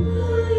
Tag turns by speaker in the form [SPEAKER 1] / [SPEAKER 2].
[SPEAKER 1] Oh.